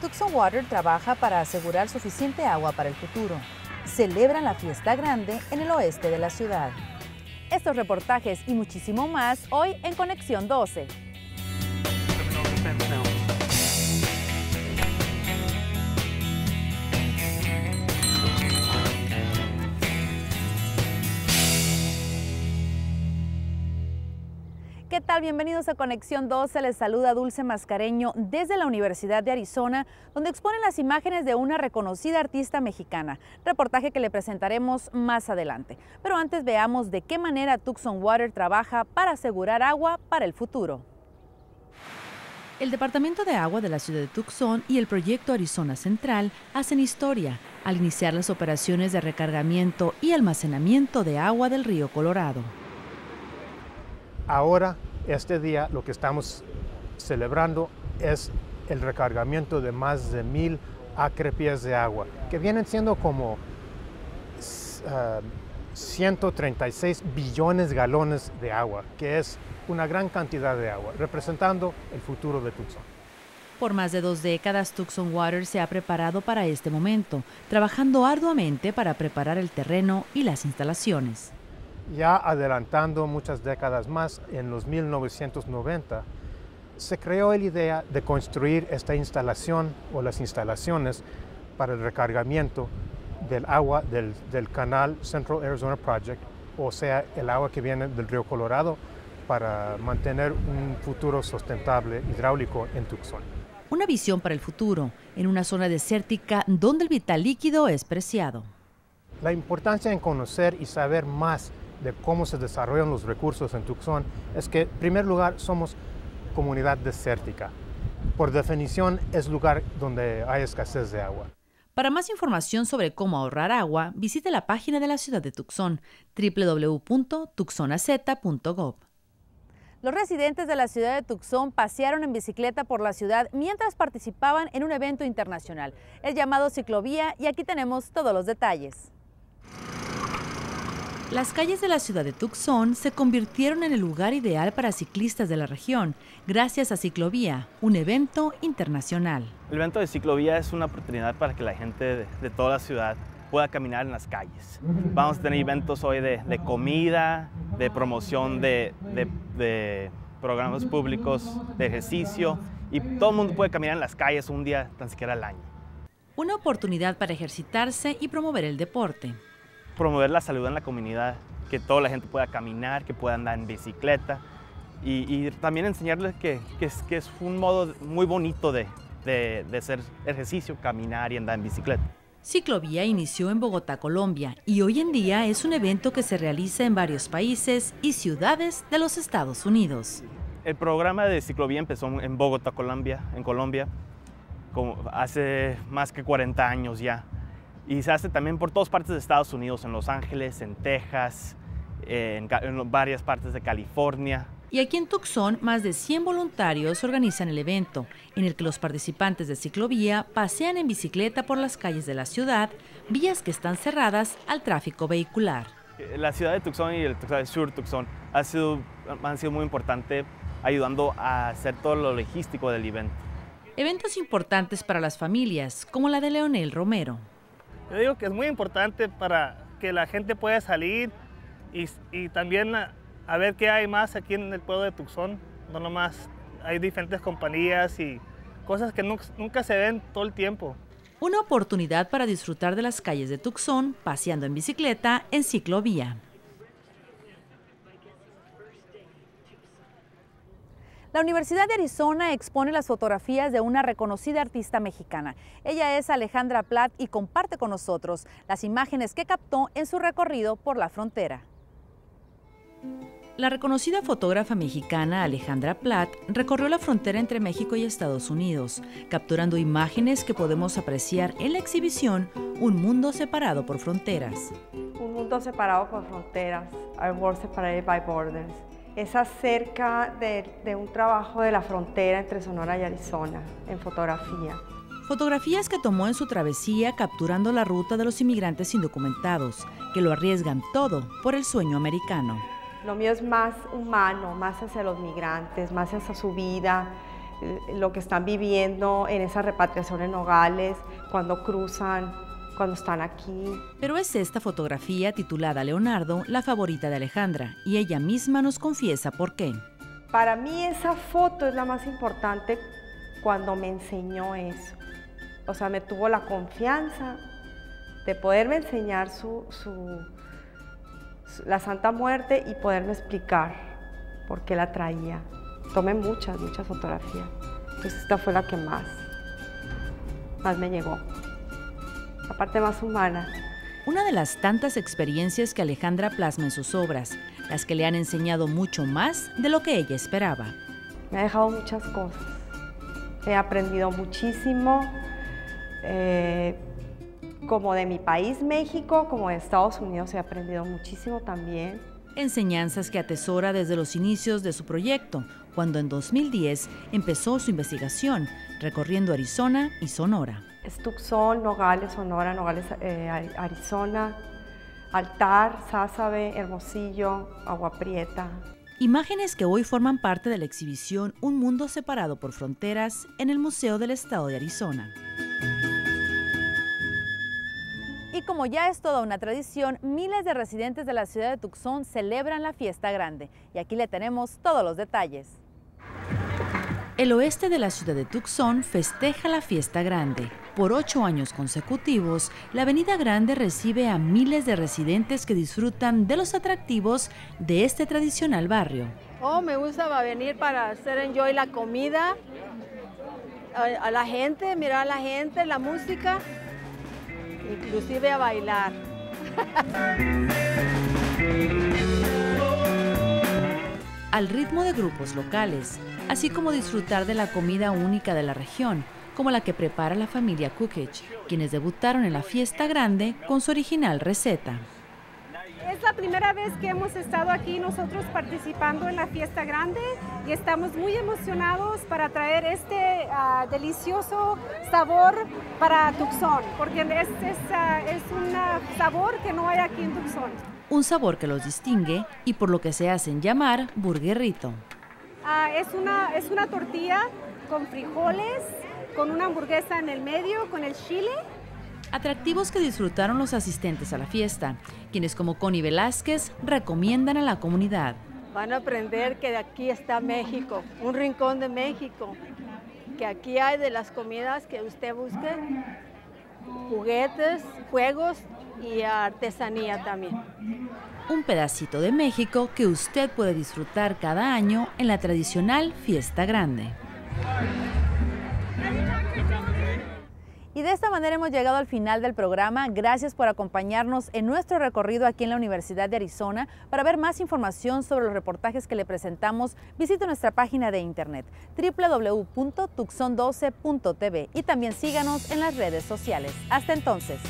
Tucson Water trabaja para asegurar suficiente agua para el futuro. Celebran la fiesta grande en el oeste de la ciudad. Estos reportajes y muchísimo más hoy en Conexión 12. ¿Qué tal? Bienvenidos a Conexión 12. Les saluda Dulce Mascareño desde la Universidad de Arizona, donde exponen las imágenes de una reconocida artista mexicana. Reportaje que le presentaremos más adelante. Pero antes veamos de qué manera Tucson Water trabaja para asegurar agua para el futuro. El Departamento de Agua de la ciudad de Tucson y el proyecto Arizona Central hacen historia al iniciar las operaciones de recargamiento y almacenamiento de agua del río Colorado. Ahora, este día, lo que estamos celebrando es el recargamiento de más de mil acrepies de agua, que vienen siendo como uh, 136 billones de galones de agua, que es una gran cantidad de agua, representando el futuro de Tucson. Por más de dos décadas, Tucson Water se ha preparado para este momento, trabajando arduamente para preparar el terreno y las instalaciones. Ya adelantando muchas décadas más, en los 1990, se creó la idea de construir esta instalación o las instalaciones para el recargamiento del agua del, del, canal Central Arizona Project, o sea, el agua que viene del río Colorado, para mantener un futuro sustentable hidráulico en Tucson. Una visión para el futuro, en una zona desértica donde el vital líquido es preciado. La importancia en conocer y saber más de cómo se desarrollan los recursos en Tucson es que, en primer lugar, somos comunidad desértica. Por definición, es lugar donde hay escasez de agua. Para más información sobre cómo ahorrar agua, visite la página de la ciudad de Tucson, www.tucsonaz.gov. Los residentes de la ciudad de Tucson pasearon en bicicleta por la ciudad mientras participaban en un evento internacional, el llamado Ciclovía, y aquí tenemos todos los detalles. Las calles de la ciudad de Tucson se convirtieron en el lugar ideal para ciclistas de la región, gracias a Ciclovía, un evento internacional. El evento de Ciclovía es una oportunidad para que la gente de, de toda la ciudad pueda caminar en las calles. Vamos a tener eventos hoy de, de comida, de promoción de, de, programas públicos, de ejercicio, y todo el mundo puede caminar en las calles un día tan siquiera al año. Una oportunidad para ejercitarse y promover el deporte promover la salud en la comunidad, que toda la gente pueda caminar, que pueda andar en bicicleta y, y también enseñarles que, que, es, que, es, un modo muy bonito de, de, de hacer ejercicio, caminar y andar en bicicleta. Ciclovía inició en Bogotá, Colombia, y hoy en día es un evento que se realiza en varios países y ciudades de los Estados Unidos. El programa de Ciclovía empezó en Bogotá, Colombia, en Colombia, como hace más que 40 años ya y se hace también por todas partes de Estados Unidos, en Los Ángeles, en Texas, en, en, varias partes de California. Y aquí en Tucson, más de 100 voluntarios organizan el evento, en el que los participantes de ciclovía pasean en bicicleta por las calles de la ciudad, vías que están cerradas al tráfico vehicular. La ciudad de Tucson y el sur Tucson ha sido, han sido muy importantes ayudando a hacer todo lo logístico del evento. Eventos importantes para las familias, como la de Leonel Romero. Yo digo que es muy importante para que la gente pueda salir y, y también a, ver qué hay más aquí en el pueblo de Tucson. No nomás hay diferentes compañías y cosas que nunca, nunca se ven todo el tiempo. Una oportunidad para disfrutar de las calles de Tucson paseando en bicicleta en ciclovía. La Universidad de Arizona expone las fotografías de una reconocida artista mexicana. Ella es Alejandra Platt y comparte con nosotros las imágenes que captó en su recorrido por la frontera. La reconocida fotógrafa mexicana Alejandra Platt recorrió la frontera entre México y Estados Unidos, capturando imágenes que podemos apreciar en la exhibición Un mundo separado por fronteras. Un mundo separado por fronteras, a world separated by borders es acerca de, de, un trabajo de la frontera entre Sonora y Arizona en fotografía. Fotografías que tomó en su travesía capturando la ruta de los inmigrantes indocumentados, que lo arriesgan todo por el sueño americano. Lo mío es más humano, más hacia los migrantes, más hacia su vida, lo que están viviendo en esa repatriación en Nogales, cuando cruzan, cuando están aquí. Pero es esta fotografía titulada Leonardo la favorita de Alejandra y ella misma nos confiesa por qué. Para mí esa foto es la más importante cuando me enseñó eso. O sea, me tuvo la confianza de poderme enseñar su, la Santa Muerte y poderme explicar por qué la traía. Tomé muchas, muchas fotografías. Entonces esta fue la que más, más me llegó. Parte más humana. Una de las tantas experiencias que Alejandra plasma en sus obras, las que le han enseñado mucho más de lo que ella esperaba. Me ha dejado muchas cosas. He aprendido muchísimo, eh, como de mi país, México, como de Estados Unidos, he aprendido muchísimo también. Enseñanzas que atesora desde los inicios de su proyecto, cuando en 2010 empezó su investigación, recorriendo Arizona y Sonora. Es Tucson, Nogales, Sonora, Nogales, eh, Arizona, Altar, Sázabe, Hermosillo, Agua Prieta. Imágenes que hoy forman parte de la exhibición Un mundo separado por fronteras en el Museo del Estado de Arizona. Y como ya es toda una tradición, miles de residentes de la ciudad de Tucson celebran la fiesta grande. Y aquí le tenemos todos los detalles. El oeste de la ciudad de Tucson festeja la fiesta grande. Por ocho años consecutivos, la Avenida Grande recibe a miles de residentes que disfrutan de los atractivos de este tradicional barrio. Oh, me gusta venir para hacer enjoy la comida, a, a la gente, mirar a la gente, la música, inclusive a bailar. Al ritmo de grupos locales, así como disfrutar de la comida única de la región, como la que prepara la familia Kukich, quienes debutaron en la fiesta grande con su original receta. Es la primera vez que hemos estado aquí nosotros participando en la fiesta grande y estamos muy emocionados para traer este ah, delicioso sabor para Tucson, porque es, es, ah, es un sabor que no hay aquí en Tucson. Un sabor que los distingue y por lo que se hacen llamar burguerrito. Ah, es, una, es una tortilla con frijoles, con una hamburguesa en el medio, con el chile. Atractivos que disfrutaron los asistentes a la fiesta, quienes como Connie Velázquez recomiendan a la comunidad. Van a aprender que de aquí está México, un rincón de México, que aquí hay de las comidas que usted busque, juguetes, juegos y artesanía también un pedacito de México que usted puede disfrutar cada año en la tradicional fiesta grande. Y de esta manera hemos llegado al final del programa. Gracias por acompañarnos en nuestro recorrido aquí en la Universidad de Arizona. Para ver más información sobre los reportajes que le presentamos, visite nuestra página de internet www.tucson12.tv y también síganos en las redes sociales. Hasta entonces.